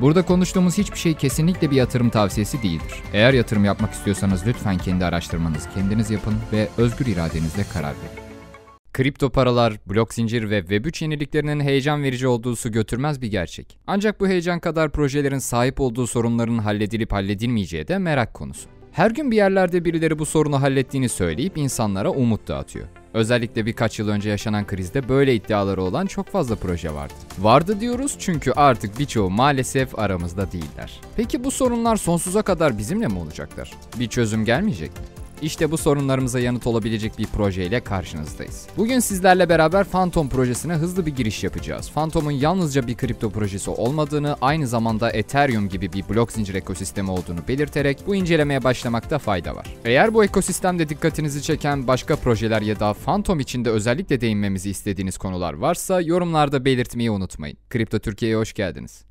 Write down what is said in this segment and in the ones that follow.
Burada konuştuğumuz hiçbir şey kesinlikle bir yatırım tavsiyesi değildir. Eğer yatırım yapmak istiyorsanız lütfen kendi araştırmanızı kendiniz yapın ve özgür iradenizle karar verin. Kripto paralar, blok zincir ve Web3 yeniliklerinin heyecan verici olduğu su götürmez bir gerçek. Ancak bu heyecan kadar projelerin sahip olduğu sorunların halledilip halledilmeyeceği de merak konusu. Her gün bir yerlerde birileri bu sorunu hallettiğini söyleyip insanlara umut dağıtıyor. Özellikle birkaç yıl önce yaşanan krizde böyle iddiaları olan çok fazla proje vardı. Vardı diyoruz çünkü artık birçoğu maalesef aramızda değiller. Peki bu sorunlar sonsuza kadar bizimle mi olacaklar? Bir çözüm gelmeyecek mi? İşte bu sorunlarımıza yanıt olabilecek bir projeyle karşınızdayız. Bugün sizlerle beraber Phantom projesine hızlı bir giriş yapacağız. Phantom'un yalnızca bir kripto projesi olmadığını, aynı zamanda Ethereum gibi bir blok zincir ekosistemi olduğunu belirterek bu incelemeye başlamakta fayda var. Eğer bu ekosistemde dikkatinizi çeken başka projeler ya da Phantom içinde özellikle değinmemizi istediğiniz konular varsa yorumlarda belirtmeyi unutmayın. Kripto Türkiye'ye hoş geldiniz.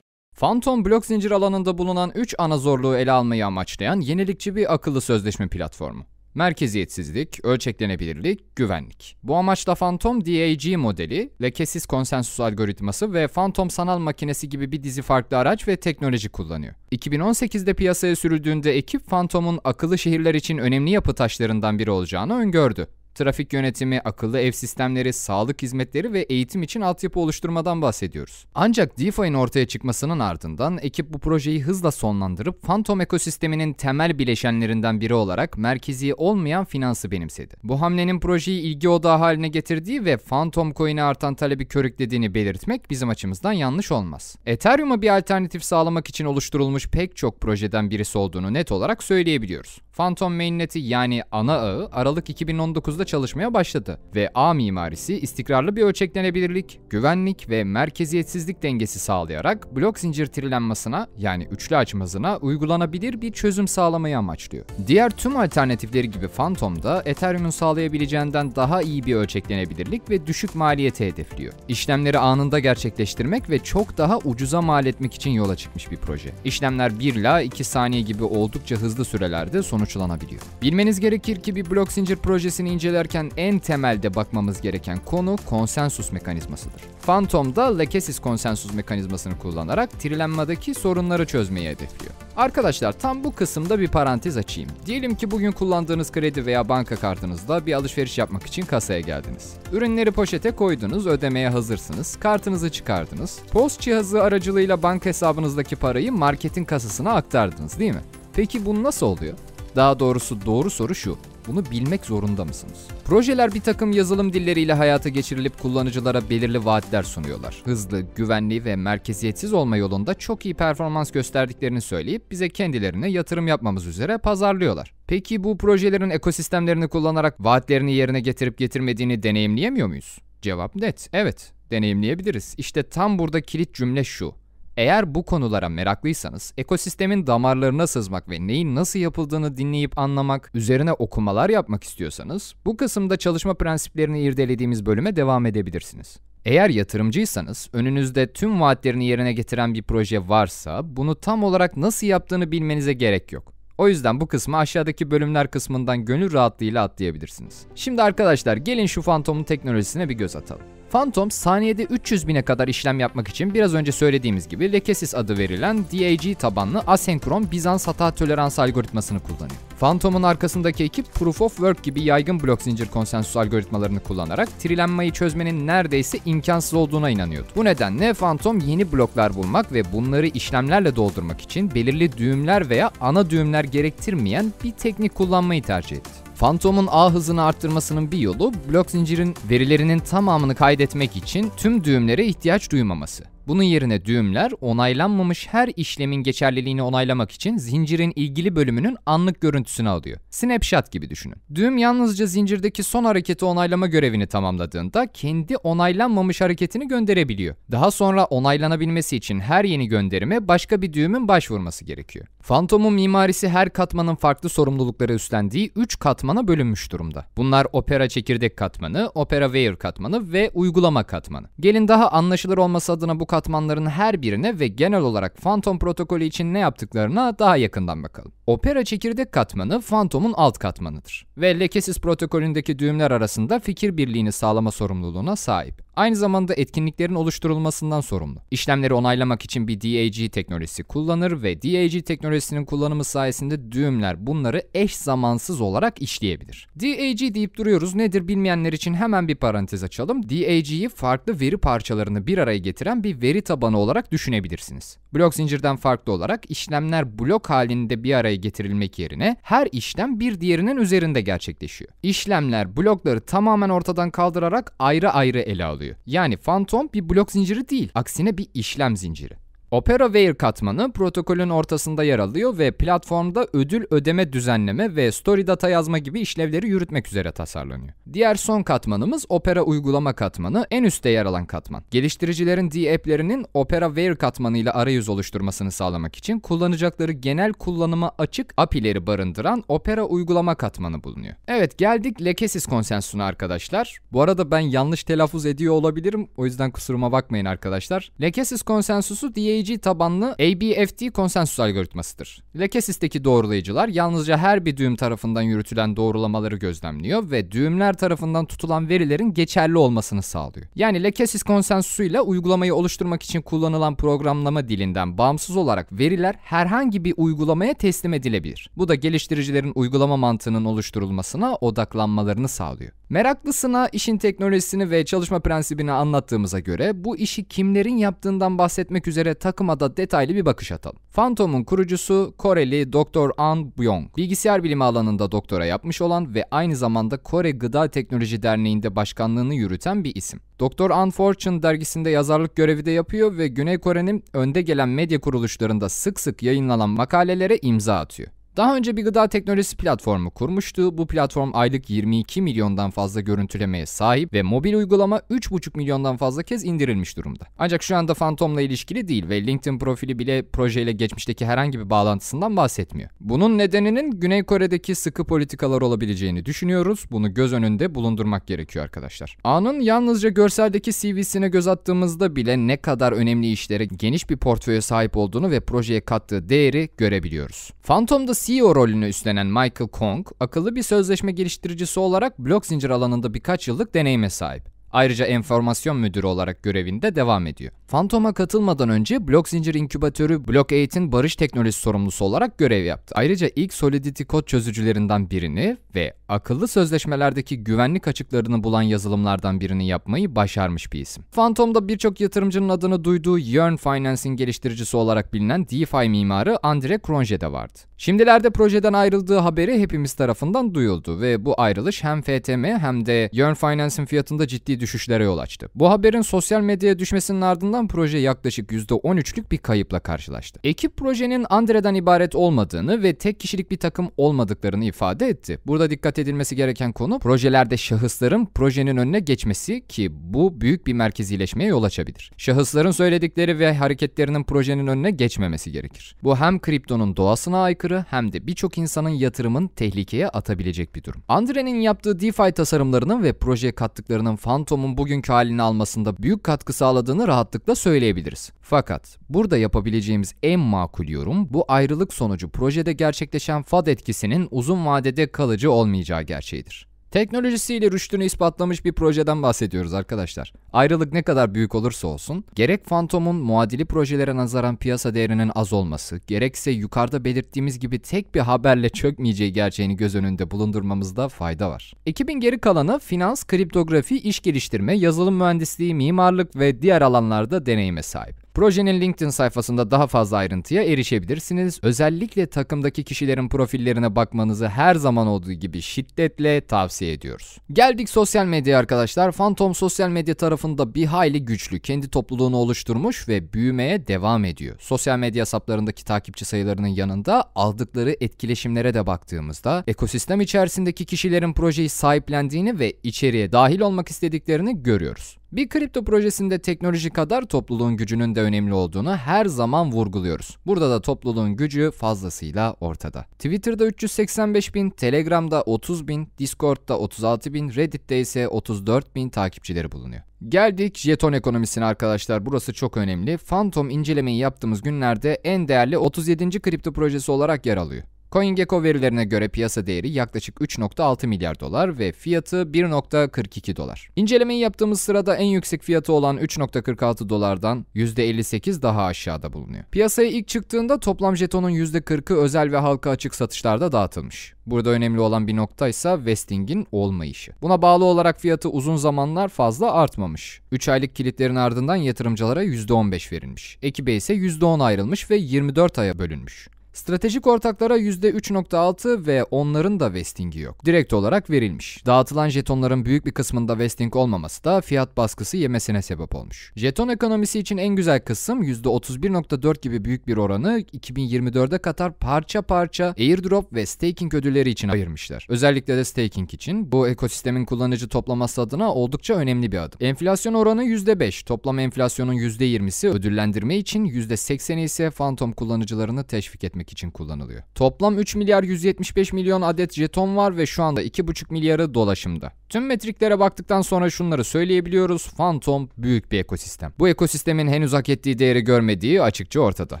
Phantom blok zincir alanında bulunan 3 ana zorluğu ele almayı amaçlayan yenilikçi bir akıllı sözleşme platformu. Merkeziyetsizlik, ölçeklenebilirlik, güvenlik. Bu amaçla Phantom DAG modeli, lekesiz konsensus algoritması ve Phantom sanal makinesi gibi bir dizi farklı araç ve teknoloji kullanıyor. 2018'de piyasaya sürüldüğünde ekip Phantom'un akıllı şehirler için önemli yapı taşlarından biri olacağını öngördü trafik yönetimi, akıllı ev sistemleri, sağlık hizmetleri ve eğitim için altyapı oluşturmadan bahsediyoruz. Ancak DeFi'nin ortaya çıkmasının ardından ekip bu projeyi hızla sonlandırıp Phantom ekosisteminin temel bileşenlerinden biri olarak merkezi olmayan finansı benimsedi. Bu hamlenin projeyi ilgi odağı haline getirdiği ve Phantom coin'e artan talebi körüklediğini belirtmek bizim açımızdan yanlış olmaz. Ethereum'a bir alternatif sağlamak için oluşturulmuş pek çok projeden birisi olduğunu net olarak söyleyebiliyoruz. Phantom Mainnet'i yani ana ağı Aralık 2019'da çalışmaya başladı ve ağ mimarisi istikrarlı bir ölçeklenebilirlik, güvenlik ve merkeziyetsizlik dengesi sağlayarak blok zincir trilenmasına yani üçlü açmazına uygulanabilir bir çözüm sağlamayı amaçlıyor. Diğer tüm alternatifleri gibi Phantom'da Ethereum'un sağlayabileceğinden daha iyi bir ölçeklenebilirlik ve düşük maliyeti hedefliyor. İşlemleri anında gerçekleştirmek ve çok daha ucuza mal etmek için yola çıkmış bir proje. İşlemler 1 ila 2 saniye gibi oldukça hızlı sürelerde sonuçlanabiliyor. Bilmeniz gerekir ki bir blok zincir projesini incelerken incelerken en temelde bakmamız gereken konu konsensus mekanizmasıdır. Phantom'da lekesiz konsensus mekanizmasını kullanarak trilenmadaki sorunları çözmeyi hedefliyor. Arkadaşlar tam bu kısımda bir parantez açayım. Diyelim ki bugün kullandığınız kredi veya banka kartınızla bir alışveriş yapmak için kasaya geldiniz. Ürünleri poşete koydunuz, ödemeye hazırsınız, kartınızı çıkardınız. Post cihazı aracılığıyla banka hesabınızdaki parayı marketin kasasına aktardınız değil mi? Peki bu nasıl oluyor? Daha doğrusu doğru soru şu. Bunu bilmek zorunda mısınız? Projeler bir takım yazılım dilleriyle hayata geçirilip kullanıcılara belirli vaatler sunuyorlar. Hızlı, güvenli ve merkeziyetsiz olma yolunda çok iyi performans gösterdiklerini söyleyip bize kendilerine yatırım yapmamız üzere pazarlıyorlar. Peki bu projelerin ekosistemlerini kullanarak vaatlerini yerine getirip getirmediğini deneyimleyemiyor muyuz? Cevap net. Evet, deneyimleyebiliriz. İşte tam burada kilit cümle şu. Eğer bu konulara meraklıysanız, ekosistemin damarlarına sızmak ve neyin nasıl yapıldığını dinleyip anlamak, üzerine okumalar yapmak istiyorsanız, bu kısımda çalışma prensiplerini irdelediğimiz bölüme devam edebilirsiniz. Eğer yatırımcıysanız, önünüzde tüm vaatlerini yerine getiren bir proje varsa, bunu tam olarak nasıl yaptığını bilmenize gerek yok. O yüzden bu kısmı aşağıdaki bölümler kısmından gönül rahatlığıyla atlayabilirsiniz. Şimdi arkadaşlar gelin şu fantomun teknolojisine bir göz atalım. Phantom saniyede 300 bine kadar işlem yapmak için biraz önce söylediğimiz gibi Lekesis adı verilen DAG tabanlı asenkron Bizans hata tolerans algoritmasını kullanıyor. Phantom'un arkasındaki ekip Proof of Work gibi yaygın blok zincir konsensus algoritmalarını kullanarak trilenmayı çözmenin neredeyse imkansız olduğuna inanıyordu. Bu nedenle Phantom yeni bloklar bulmak ve bunları işlemlerle doldurmak için belirli düğümler veya ana düğümler gerektirmeyen bir teknik kullanmayı tercih etti. Phantom'un ağ hızını arttırmasının bir yolu blok zincirin verilerinin tamamını kaydetmek için tüm düğümlere ihtiyaç duymaması. Bunun yerine düğümler onaylanmamış her işlemin geçerliliğini onaylamak için zincirin ilgili bölümünün anlık görüntüsünü alıyor. Snapshot gibi düşünün. Düğüm yalnızca zincirdeki son hareketi onaylama görevini tamamladığında kendi onaylanmamış hareketini gönderebiliyor. Daha sonra onaylanabilmesi için her yeni gönderime başka bir düğümün başvurması gerekiyor. Phantom'un mimarisi her katmanın farklı sorumlulukları üstlendiği 3 katmana bölünmüş durumda. Bunlar Opera çekirdek katmanı, Opera Wire katmanı ve uygulama katmanı. Gelin daha anlaşılır olması adına bu katmanların her birine ve genel olarak Phantom protokolü için ne yaptıklarına daha yakından bakalım. Opera çekirdek katmanı Phantom'un alt katmanıdır ve Lekesis protokolündeki düğümler arasında fikir birliğini sağlama sorumluluğuna sahip. Aynı zamanda etkinliklerin oluşturulmasından sorumlu. İşlemleri onaylamak için bir DAG teknolojisi kullanır ve DAG teknolojisinin kullanımı sayesinde düğümler bunları eş zamansız olarak işleyebilir. DAG deyip duruyoruz. Nedir bilmeyenler için hemen bir parantez açalım. DAG'yi farklı veri parçalarını bir araya getiren bir veri tabanı olarak düşünebilirsiniz. Blok zincirden farklı olarak işlemler blok halinde bir araya getirilmek yerine her işlem bir diğerinin üzerinde gerçekleşiyor. İşlemler blokları tamamen ortadan kaldırarak ayrı ayrı ele alıyor. Yani Phantom bir blok zinciri değil, aksine bir işlem zinciri. Opera Wire katmanı protokolün ortasında yer alıyor ve platformda ödül ödeme düzenleme ve story data yazma gibi işlevleri yürütmek üzere tasarlanıyor. Diğer son katmanımız Opera uygulama katmanı, en üstte yer alan katman. Geliştiricilerin D-app'lerinin Opera Wire katmanı ile arayüz oluşturmasını sağlamak için kullanacakları genel kullanıma açık API'leri barındıran Opera uygulama katmanı bulunuyor. Evet geldik Lekesis konsensusuna arkadaşlar. Bu arada ben yanlış telaffuz ediyor olabilirim, o yüzden kusuruma bakmayın arkadaşlar. Lekesis konsensusu DA doğrulayıcı tabanlı ABFT konsensus algoritmasıdır. Lekesis'teki doğrulayıcılar yalnızca her bir düğüm tarafından yürütülen doğrulamaları gözlemliyor ve düğümler tarafından tutulan verilerin geçerli olmasını sağlıyor. Yani Lekesis konsensusuyla uygulamayı oluşturmak için kullanılan programlama dilinden bağımsız olarak veriler herhangi bir uygulamaya teslim edilebilir. Bu da geliştiricilerin uygulama mantığının oluşturulmasına odaklanmalarını sağlıyor. Meraklısına işin teknolojisini ve çalışma prensibini anlattığımıza göre bu işi kimlerin yaptığından bahsetmek üzere takıma da detaylı bir bakış atalım. Phantom'un kurucusu Koreli Dr. An Byong. Bilgisayar bilimi alanında doktora yapmış olan ve aynı zamanda Kore Gıda Teknoloji Derneği'nde başkanlığını yürüten bir isim. Dr. An Fortune dergisinde yazarlık görevi de yapıyor ve Güney Kore'nin önde gelen medya kuruluşlarında sık sık yayınlanan makalelere imza atıyor. Daha önce bir gıda teknolojisi platformu kurmuştu. Bu platform aylık 22 milyondan fazla görüntülemeye sahip ve mobil uygulama 3,5 milyondan fazla kez indirilmiş durumda. Ancak şu anda Phantom'la ilişkili değil ve LinkedIn profili bile projeyle geçmişteki herhangi bir bağlantısından bahsetmiyor. Bunun nedeninin Güney Kore'deki sıkı politikalar olabileceğini düşünüyoruz. Bunu göz önünde bulundurmak gerekiyor arkadaşlar. A'nın yalnızca görseldeki CV'sine göz attığımızda bile ne kadar önemli işlere geniş bir portföye sahip olduğunu ve projeye kattığı değeri görebiliyoruz. Phantom'da CEO rolünü üstlenen Michael Kong, akıllı bir sözleşme geliştiricisi olarak blok zincir alanında birkaç yıllık deneyime sahip. Ayrıca enformasyon müdürü olarak görevinde devam ediyor. Phantom'a katılmadan önce blok zincir inkübatörü Block 8'in barış teknolojisi sorumlusu olarak görev yaptı. Ayrıca ilk Solidity kod çözücülerinden birini ve akıllı sözleşmelerdeki güvenlik açıklarını bulan yazılımlardan birini yapmayı başarmış bir isim. Phantom'da birçok yatırımcının adını duyduğu Yearn Finance'in geliştiricisi olarak bilinen DeFi mimarı Andre Cronje de vardı. Şimdilerde projeden ayrıldığı haberi hepimiz tarafından duyuldu ve bu ayrılış hem FTM hem de Yearn Finance'in fiyatında ciddi düşüşlere yol açtı. Bu haberin sosyal medyaya düşmesinin ardından proje yaklaşık %13'lük bir kayıpla karşılaştı. Ekip projenin Andre'den ibaret olmadığını ve tek kişilik bir takım olmadıklarını ifade etti. Burada dikkat edilmesi gereken konu projelerde şahısların projenin önüne geçmesi ki bu büyük bir merkezileşmeye yol açabilir. Şahısların söyledikleri ve hareketlerinin projenin önüne geçmemesi gerekir. Bu hem kriptonun doğasına aykırı hem de birçok insanın yatırımın tehlikeye atabilecek bir durum. Andre'nin yaptığı DeFi tasarımlarının ve projeye kattıklarının Phantom'un bugünkü halini almasında büyük katkı sağladığını rahatlıkla söyleyebiliriz. Fakat burada yapabileceğimiz en makul yorum bu ayrılık sonucu projede gerçekleşen FAD etkisinin uzun vadede kalıcı olmayacağı gerçeğidir. Teknolojisiyle rüştünü ispatlamış bir projeden bahsediyoruz arkadaşlar. Ayrılık ne kadar büyük olursa olsun, gerek Phantom'un muadili projelere nazaran piyasa değerinin az olması, gerekse yukarıda belirttiğimiz gibi tek bir haberle çökmeyeceği gerçeğini göz önünde bulundurmamızda fayda var. Ekibin geri kalanı finans, kriptografi, iş geliştirme, yazılım mühendisliği, mimarlık ve diğer alanlarda deneyime sahip. Projenin LinkedIn sayfasında daha fazla ayrıntıya erişebilirsiniz. Özellikle takımdaki kişilerin profillerine bakmanızı her zaman olduğu gibi şiddetle tavsiye ediyoruz. Geldik sosyal medya arkadaşlar. Phantom sosyal medya tarafı tarafında bir hayli güçlü, kendi topluluğunu oluşturmuş ve büyümeye devam ediyor. Sosyal medya hesaplarındaki takipçi sayılarının yanında aldıkları etkileşimlere de baktığımızda ekosistem içerisindeki kişilerin projeyi sahiplendiğini ve içeriye dahil olmak istediklerini görüyoruz. Bir kripto projesinde teknoloji kadar topluluğun gücünün de önemli olduğunu her zaman vurguluyoruz. Burada da topluluğun gücü fazlasıyla ortada. Twitter'da 385 bin, Telegram'da 30 bin, Discord'da 36 bin, Reddit'te ise 34 bin takipçileri bulunuyor. Geldik jeton ekonomisine arkadaşlar. Burası çok önemli. Phantom incelemeyi yaptığımız günlerde en değerli 37. kripto projesi olarak yer alıyor. CoinGecko verilerine göre piyasa değeri yaklaşık 3.6 milyar dolar ve fiyatı 1.42 dolar. İncelemeyi yaptığımız sırada en yüksek fiyatı olan 3.46 dolardan %58 daha aşağıda bulunuyor. Piyasaya ilk çıktığında toplam jetonun %40'ı özel ve halka açık satışlarda dağıtılmış. Burada önemli olan bir nokta ise vesting'in olmayışı. Buna bağlı olarak fiyatı uzun zamanlar fazla artmamış. 3 aylık kilitlerin ardından yatırımcılara %15 verilmiş. Ekibe ise %10 ayrılmış ve 24 aya bölünmüş. Stratejik ortaklara %3.6 ve onların da vestingi yok. Direkt olarak verilmiş. Dağıtılan jetonların büyük bir kısmında vesting olmaması da fiyat baskısı yemesine sebep olmuş. Jeton ekonomisi için en güzel kısım %31.4 gibi büyük bir oranı 2024'e kadar parça parça airdrop ve staking ödülleri için ayırmışlar. Özellikle de staking için bu ekosistemin kullanıcı toplaması adına oldukça önemli bir adım. Enflasyon oranı %5, toplam enflasyonun %20'si ödüllendirme için %80'i ise Phantom kullanıcılarını teşvik etmek etmek için kullanılıyor. Toplam 3 milyar 175 milyon adet jeton var ve şu anda 2,5 milyarı dolaşımda. Tüm metriklere baktıktan sonra şunları söyleyebiliyoruz. Phantom büyük bir ekosistem. Bu ekosistemin henüz hak ettiği değeri görmediği açıkça ortada.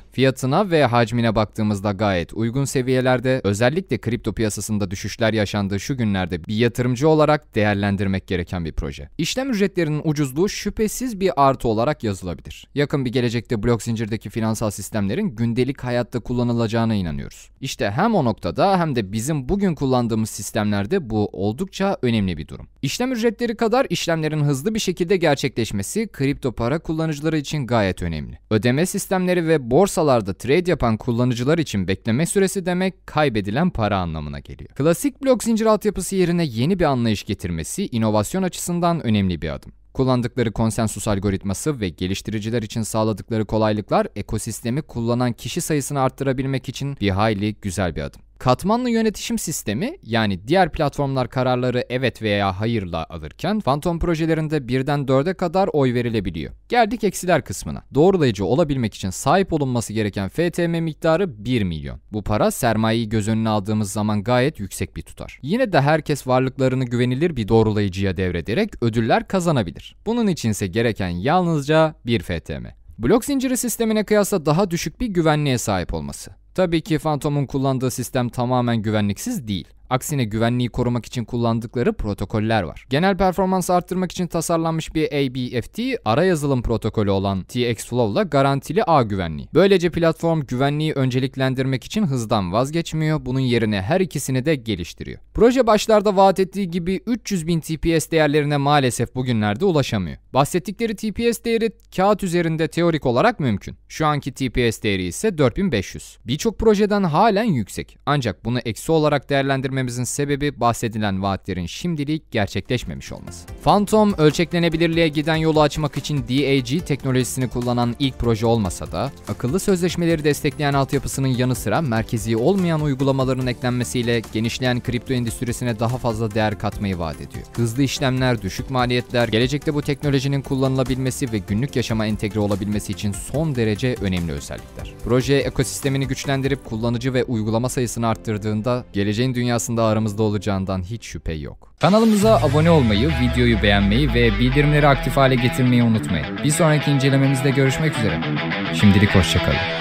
Fiyatına ve hacmine baktığımızda gayet uygun seviyelerde özellikle kripto piyasasında düşüşler yaşandığı şu günlerde bir yatırımcı olarak değerlendirmek gereken bir proje. İşlem ücretlerinin ucuzluğu şüphesiz bir artı olarak yazılabilir. Yakın bir gelecekte blok zincirdeki finansal sistemlerin gündelik hayatta kullanılacağına inanıyoruz. İşte hem o noktada hem de bizim bugün kullandığımız sistemlerde bu oldukça önemli bir durum durum. İşlem ücretleri kadar işlemlerin hızlı bir şekilde gerçekleşmesi kripto para kullanıcıları için gayet önemli. Ödeme sistemleri ve borsalarda trade yapan kullanıcılar için bekleme süresi demek kaybedilen para anlamına geliyor. Klasik blok zincir altyapısı yerine yeni bir anlayış getirmesi inovasyon açısından önemli bir adım. Kullandıkları konsensus algoritması ve geliştiriciler için sağladıkları kolaylıklar ekosistemi kullanan kişi sayısını arttırabilmek için bir hayli güzel bir adım. Katmanlı yönetişim sistemi yani diğer platformlar kararları evet veya hayırla alırken Phantom projelerinde birden dörde kadar oy verilebiliyor. Geldik eksiler kısmına. Doğrulayıcı olabilmek için sahip olunması gereken FTM miktarı 1 milyon. Bu para sermayeyi göz önüne aldığımız zaman gayet yüksek bir tutar. Yine de herkes varlıklarını güvenilir bir doğrulayıcıya devrederek ödüller kazanabilir. Bunun içinse gereken yalnızca 1 FTM. Blok zinciri sistemine kıyasla daha düşük bir güvenliğe sahip olması. Tabii ki Phantom'un kullandığı sistem tamamen güvenliksiz değil. Aksine güvenliği korumak için kullandıkları protokoller var. Genel performans arttırmak için tasarlanmış bir ABFT, ara yazılım protokolü olan TXFlow ile garantili ağ güvenliği. Böylece platform güvenliği önceliklendirmek için hızdan vazgeçmiyor, bunun yerine her ikisini de geliştiriyor. Proje başlarda vaat ettiği gibi 300 bin TPS değerlerine maalesef bugünlerde ulaşamıyor. Bahsettikleri TPS değeri kağıt üzerinde teorik olarak mümkün. Şu anki TPS değeri ise 4500. Birçok projeden halen yüksek. Ancak bunu eksi olarak değerlendirmek görmemizin sebebi bahsedilen vaatlerin şimdilik gerçekleşmemiş olması. Phantom ölçeklenebilirliğe giden yolu açmak için DAG teknolojisini kullanan ilk proje olmasa da akıllı sözleşmeleri destekleyen altyapısının yanı sıra merkezi olmayan uygulamaların eklenmesiyle genişleyen kripto endüstrisine daha fazla değer katmayı vaat ediyor. Hızlı işlemler, düşük maliyetler, gelecekte bu teknolojinin kullanılabilmesi ve günlük yaşama entegre olabilmesi için son derece önemli özellikler. Proje ekosistemini güçlendirip kullanıcı ve uygulama sayısını arttırdığında geleceğin dünyası aslında aramızda olacağından hiç şüphe yok. Kanalımıza abone olmayı, videoyu beğenmeyi ve bildirimleri aktif hale getirmeyi unutmayın. Bir sonraki incelememizde görüşmek üzere. Şimdilik hoşçakalın.